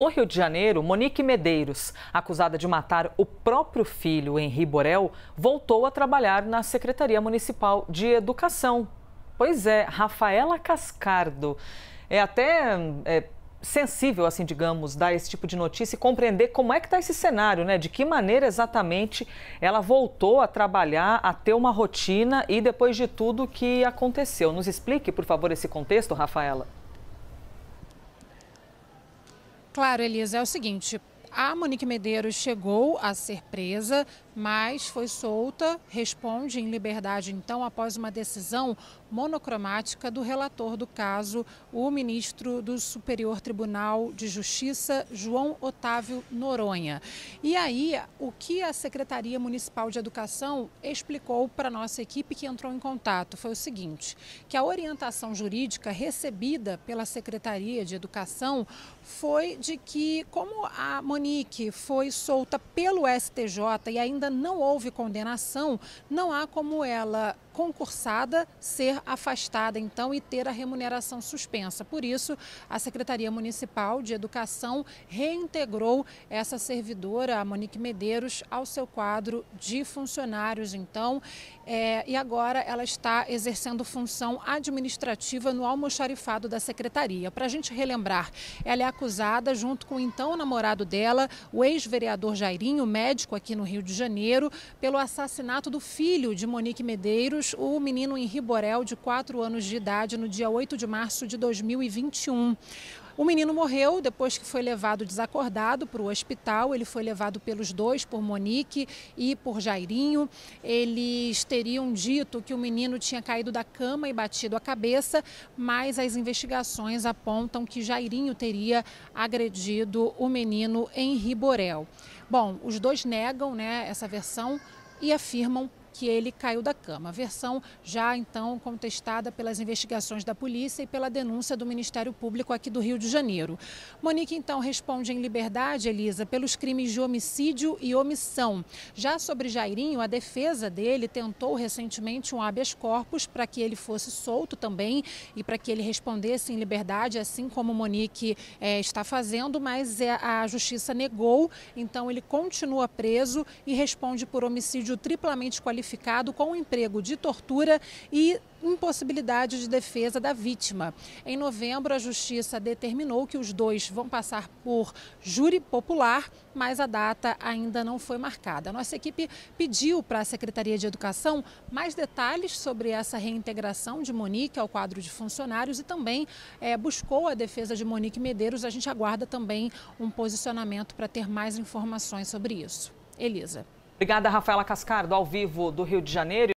No Rio de Janeiro, Monique Medeiros, acusada de matar o próprio filho Henri Borel, voltou a trabalhar na Secretaria Municipal de Educação. Pois é, Rafaela Cascardo. É até é, sensível, assim, digamos, dar esse tipo de notícia e compreender como é que está esse cenário, né? De que maneira exatamente ela voltou a trabalhar, a ter uma rotina e depois de tudo que aconteceu. Nos explique, por favor, esse contexto, Rafaela. Claro, Elisa, é o seguinte: a Monique Medeiros chegou a ser presa, mas foi solta, responde em liberdade então após uma decisão monocromática do relator do caso, o ministro do Superior Tribunal de Justiça, João Otávio Noronha. E aí, o que a Secretaria Municipal de Educação explicou para a nossa equipe que entrou em contato foi o seguinte: que a orientação jurídica recebida pela Secretaria de Educação foi de que, como a Monique foi solta pelo STJ e ainda não houve condenação, não há como ela concursada ser afastada então e ter a remuneração suspensa. Por isso, a Secretaria Municipal de Educação reintegrou essa servidora, a Monique Medeiros, ao seu quadro de funcionários então, é, e agora ela está exercendo função administrativa no almoxarifado da Secretaria. Para a gente relembrar, ela é acusada junto com o então namorado dela, o ex-vereador Jairinho, médico aqui no Rio de Janeiro, pelo assassinato do filho de Monique Medeiros, o menino Henri Borel, de 4 anos de idade, no dia 8 de março de 2021. O menino morreu depois que foi levado desacordado para o hospital. Ele foi levado pelos dois, por Monique e por Jairinho. Eles teriam dito que o menino tinha caído da cama e batido a cabeça, mas as investigações apontam que Jairinho teria agredido o menino Henri Borel. Bom, os dois negam né, essa versão e afirmam que ele caiu da cama. Versão já então contestada pelas investigações da polícia e pela denúncia do Ministério Público aqui do Rio de Janeiro. Monique então responde em liberdade, Elisa, pelos crimes de homicídio e omissão. Já sobre Jairinho, a defesa dele tentou recentemente um habeas corpus para que ele fosse solto também e para que ele respondesse em liberdade, assim como Monique é, está fazendo, mas é, a justiça negou, então ele continua preso e responde por homicídio triplamente qualificado qualificado com o emprego de tortura e impossibilidade de defesa da vítima. Em novembro, a Justiça determinou que os dois vão passar por júri popular, mas a data ainda não foi marcada. Nossa equipe pediu para a Secretaria de Educação mais detalhes sobre essa reintegração de Monique ao quadro de funcionários e também é, buscou a defesa de Monique Medeiros. A gente aguarda também um posicionamento para ter mais informações sobre isso. Elisa. Obrigada, Rafaela Cascardo, ao vivo do Rio de Janeiro.